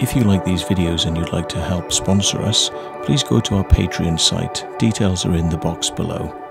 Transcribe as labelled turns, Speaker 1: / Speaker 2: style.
Speaker 1: If you like these videos and you'd like to help sponsor us, please go to our Patreon site. Details are in the box below.